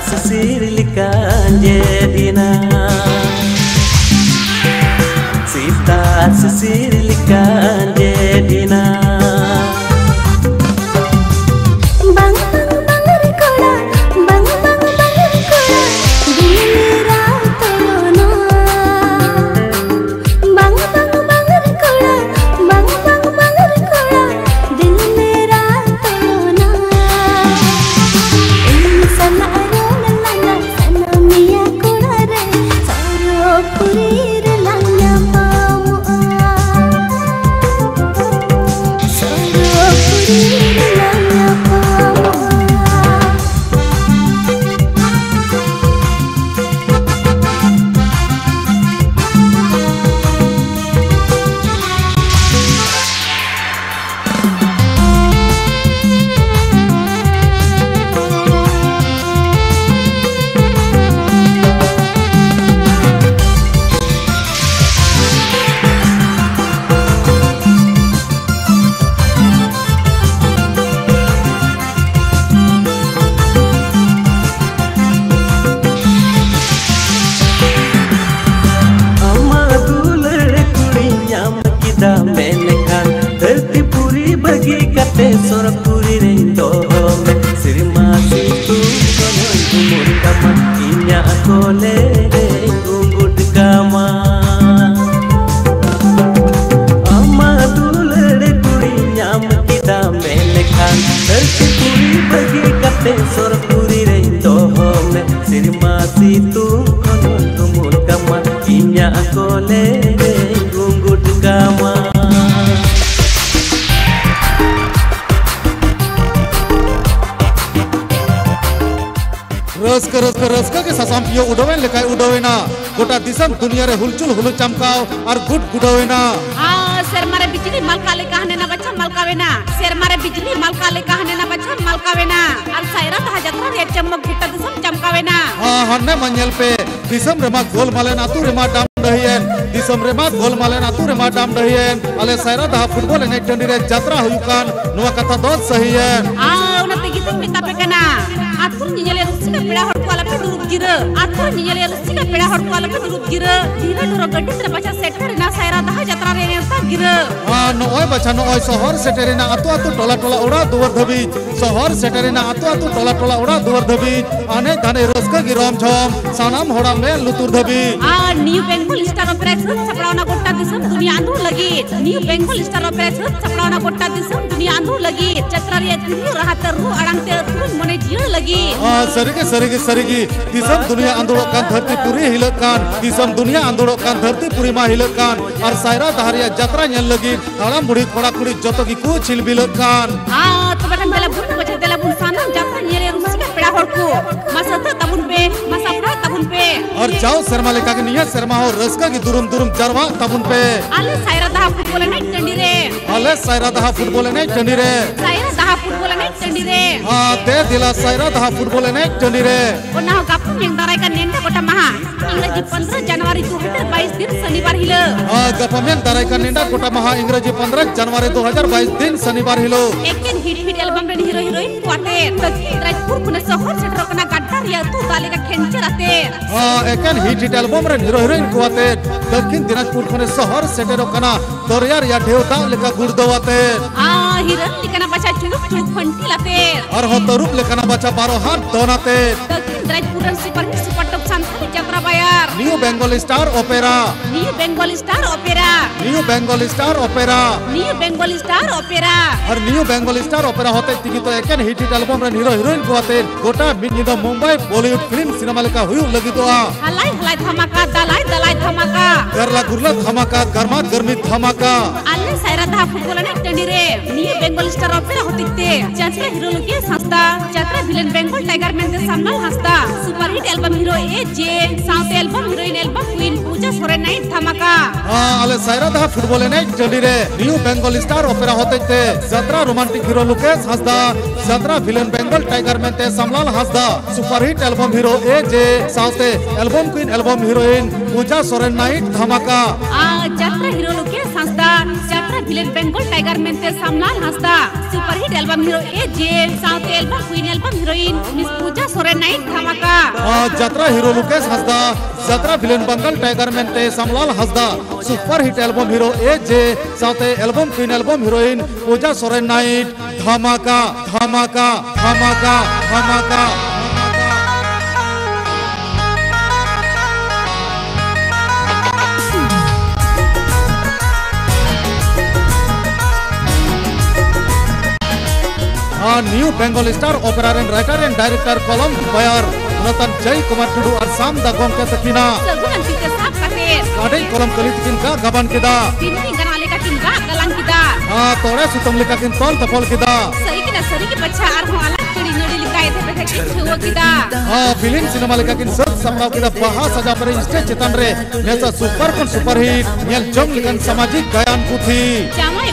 Sita సిసిరిలికా జేదినా Sita సిసిరిలికా minyak koleh gunggut kawan. रसक रसक के सासाम पियो उडोवेन लेकाय उडोवेना गोटा दिसम दुनिया रे हुलचुल हुलु चमकाओ और गुड गुडोवेना आओ सर मारे बिजली मलका ले कहने ना बच्चा मलकावेना सर मारे बिजली मलका ले कहने ना बच्चा मलकावेना और सायरा ता जत्रा रे चमक गुटा दिसम चमकावेना हाँ हन्ने मंजल पे दिसम रे मा गोल माले ना तू रे मा दिसम रेमा गोल माले नातु रेमा डाम दहियन अले सायरा दहा फुटबॉल एने टंडी रे जात्रा हुयुकान नुवा कथा दोत सहियन हाँ उन्हें तेगित में तापे कना आतुर निजले रुसी का पेड़ा हट वाला पे दुरुप जिरे आतुर निजले रुसी का पेड़ा हट वाला पे दुरुप जिरे धीरे धीरे गड्डी तेरे बच्चा सेक्टर ना सायरा तहा जत्रा रे नेता गिरे हाँ नोय बचा नोय शहर सेटेरिना आतु आतु टोला टोला उड़ा दुवर धबीज शहर सेटेरिना आतु आतु टोला टोला उड़ा दुवर धबीज आने धने रस्क गिरोम छम सानाम होड़ा में लुतुर धबीज आ न्यू बेंगल स्टार ऑपरेशन छपड़ावना गोट्टा दुनिया आंधू लगी। न्यू बेंगल स्टार ऑपरेशन छपड़ावना गोट्टा दिसम दुनिया आंधू लगी। चत्रा रे तिरियो रहते रू अड़ंगते तुम मने जियो लगी। हाँ सरिगे सरिगे सरिगे। दिसम दुनिया आंदोलन कान धरती पूरी हिलक कान। दिसम दुनिया आंदोलन कान धरती पूरी मा हिलक कान। और सायरा दहारिया जत्रा ñel लगी। ताड़ाम बुढ़ी कोड़ा कुड़ी जतो की को छिल बिलक कान। आ तो बटन देला बुन बचे देला बुन सानम जात्रा निरे रुसी और जाओ शर्मा लेका के निया शर्मा हो रसका की दुरुम दुरुम जरवा तबुन पे। आले सायरा दहा फुटबॉल नाइट टंडी रे। अले सायरा दहा फुटबॉल ने टंडी रे। सायरा दहा फुटबॉल नाइट टंडी रे। हाँ दे दिला सायरा दहा फुटबॉल ने टंडी रे। हो गापु yang darai kan nenda kota maha इंग्रजी 15 जनवरी 2022 दिन शनिवार हिलो। हाँ दराई का निंडा कोटा महा इंग्रजी 15 जनवरी 2022 दिन शनिवार हिलो। एकेन हिट हिट एल्बम रे हीरो हीरोइन कुआते तकी राजपुर पुने शहर से रकना गड्डा रिया तू ताले का खेंचे रहते हाँ एकेन हिट हिट एल्बम रे हीरो हीरोइन कुआते दक्षिण दिनाजपुर खने सहर सेटेरो कना दरियार या ढेवता लेका आ हिरन लेकना बचा चुनुक चुलुक फंटी लाते और हो तरुप लेकना बचा बारो हाथ दोनाते दक्षिण run super hit super top Santali jatra buyer new Bengal star opera new Bengal star opera new Bengal star opera new Bengal star opera और न्यू बेंगल स्टार ओपेरा होते तिगी तो एकेन हिट हिट एल्बम रे हीरो हीरोइन कुआते गोटा मिनिदो Mumbai Bollywood film cinema लेका हुयु लगी तो आ हलाई हलाई धमाका दलाई दलाई धमाका गरला गुरला धमाका गर्मा गर्मी धमाका ಸೈರದ ಫುಟ್ಬಾಲ್ ಟೆಂಡಿರೆ ನಿಯ ಬೆಂಗಾಲ್ ಸ್ಟಾರ್ ಆಫ್ ಹೊತ್ತಿತ್ತೆ ಚಾತ್ರ ಹೀರೋ ಲೋಕಿ ಸಂಸ್ಥಾ ಚಾತ್ರ villain Bengal tiger men Samlal Hansda super hit album hero A J south album heroine album queen Puja Soren night Dhamaka हाँ आले सायरा दा फुटबॉल नाइट जल्दी रे न्यू बेंगल स्टार ओपेरा होते थे जत्रा रोमांटिक हीरो लुके हसदा जत्रा विलेन बेंगल टाइगर मेन ते Samlal Hansda. Super hit album hero A J south album queen album heroine Puja Soren night Dhamaka uh jatra villain Bengal tiger मेंते Samlal Hansda. Super hit album hero A J south album, queen album heroine, miss Puja Soren night Dhamaka. आ, जत्रा hero Lukesh Hansda, जत्रा villain Bengal tiger में ते Samlal Hansda, super hit album hero A J south album, queen album heroine, Puja Soren night Dhamaka Dhamaka Dhamaka Dhamaka. New Bengal star opera writer and director कलम बायर रतन जय कुमार टुडू और साम दा गोंके कते काडे कलम कलित किन का गबन किदा। आ तोड़े सुतम लिका किन तोल तफल किदा। सरी किना सरी के बच्चा आर हो अलग कड़ी नड़ी लिकाए थे पे कि छुओ किदा। आ फ़िल्म सिनेमा लिका किन सत समलाव किदा बहा सजा पर स्टेज चितन रे। नेसा सुपर कोन सुपर हिट नेल जम लिकन सामाजिक गायन पुथी चपाड़ेन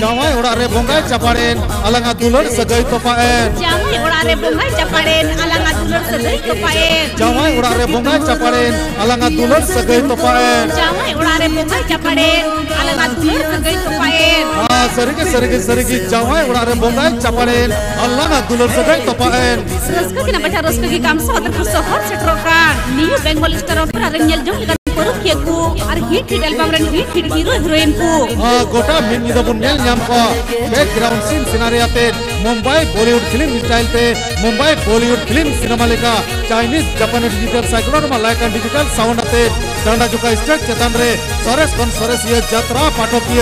जावाय ओड़ा रे बोंगाय चपाड़ेन अलंगा दुलर सगई तोपाएन बोंगाई जावाय ओड़ा रे बोंगाय चपाड़ेन अलंगा दुलर सगई तोपाएन जामाई उड़ारे बोंगाई चपाड़ेन अलंगा दुलर से गई तो पाएन आ सरगे सरगे सरगे जावाय ओड़ा रे बोंगाय चपाड़ेन अलंगा दुलर सगई तोपाएन रस्का किना बचा रस्का की काम सो अदर सोहर सेट्रोकान न्यू बेंगल स्टार ऑपेरा रेंजल जो लगा परuk ya ku ar hit hit album ren hit hit hero heroine ku आ गोटा मिन निदा बुन नेल ᱧᱟᱢ ᱠᱚ बैकग्राउंड सीन सिनारी आते मुंबई बॉलीवुड फिल्म स्टाइल ते मुंबई बॉलीवुड फिल्म सिनेमा लेका चाइनीज जापानीज डिजिटल साइक्लोन मा लाइक डिजिटल साउंड आते डांडा जुका स्टेज चेतन रे सरेस कोन सरेस ये यात्रा पाठकीय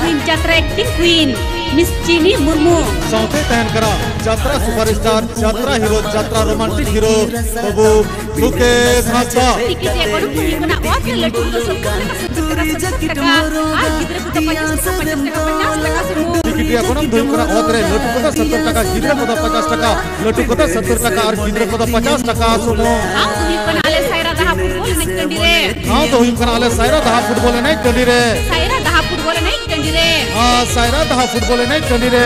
Queen Jatra Acting Queen Miss Chini Murmu साथे तहन करा जत्रा सुपरस्टार जत्रा हीरो जत्रा रोमांटिक हीरो बाबू मुकेश हासा टिकट एक बड़ू पूरी बना और के लड्डू तो सब का दूरी जैकेट मोरो को तपन और रे पचास टका लड्डू को तो सत्तर टका तो सायरा दहा फुटबॉल हाँ, तो नहीं कंडी रे। Kandire. हाँ सायरा दहा फुटबॉल नहीं चंडी रे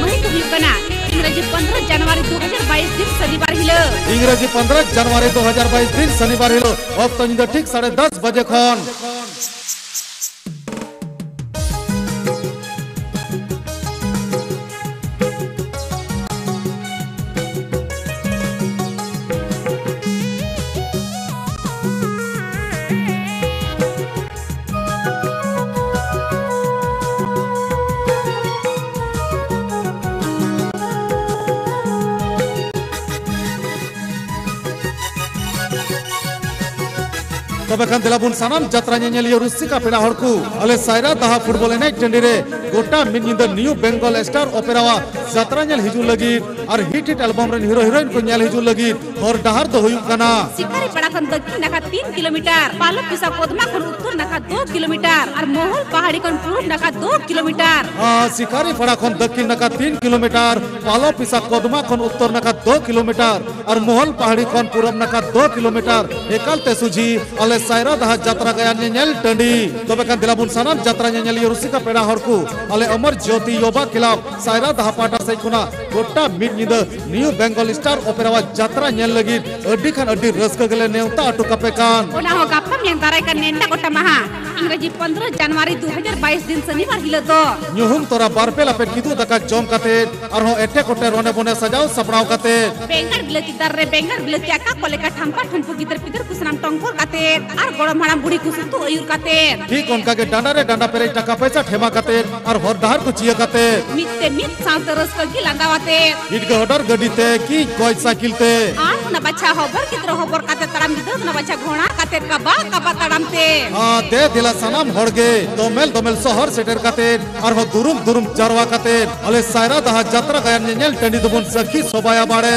mo tuwi ko na. इंग्रजी 15 जनवरी 2022 दिन शनिवार हिलो इंग्रजी 15 जनवरी 2022 दिन शनिवार हिलो वक्त तो ठीक साढ़े दस बजे खन तबे खान दिलाबुन सानाम जात्रा yo rusika peda horku ale saira daha football enai tendi re gota min new Bengal star opera वा जात्रा nyel हिजु लगी और हिट हिट एल्बम रेन हीरो हीरोइन को nyel हिजु लगी और डहार तो हुई कना शिकारी पड़ा खन दक्षिण नखा 3 किलोमीटर पालक पिसा कोदमा खन उत्तर नखा 2 किलोमीटर और मोहल पहाड़ी खन पूर्व नखा 2 किलोमीटर हाँ शिकारी पड़ा खन दक्षिण नका तीन किलोमीटर पालो पिसा कोदमा खन उत्तर नका दो किलोमीटर और मोहल पहाड़ी खन पूरब नका दो किलोमीटर एकाल ते अले सायरा दहा जात्रा गया nyel टंडी तबे खान दिलाबुन सानाम जात्रा nyel yo rusika peda horku, ale Amar Jyoti योबा club सायरा दहा पाटा से खुना गोटा मिड निंदा न्यू बेंगल स्टार ओपेरा वा जात्रा nyel लगी अड्डी खान अड्डी रस्क गले नेवता अटु कपे कान ओना हो yang darai kan nenda kota maha इंग्रजी 15 जनवरी 2022 दिन शनिवार हिलो दो nyuhum tora barpe lapet kidu daka jom kate arho ete kote rone bone sajau saprau kate बेंगार बिलती दर रे बेंगार बिलती आका कोलेका ठंपा ठंपु गिदर पिदर कुसनाम टंगोर काते आर गोड़म हाड़ाम बुढ़ी कुसुतु अयुर काते। ठीक उनका के डांडा रे डांडा पेरे टाका पैसा ठेमा कते और हर डहार को चिया कते। मित्ते मित साउते रस को गिलांदावाते इटके हडर गडी ते की कोई साइकिल ते। आर न बच्चा होबर कितरो होबर काते तड़ाम गिदर न बच्चा घोड़ा। दे दिला सनम हड़गे। दोमेल सेटर कते और दुरुम दुरुम चरवा कते अले सायरा दहा नेल टंडी दुबुन सखी सोबाया बाड़े।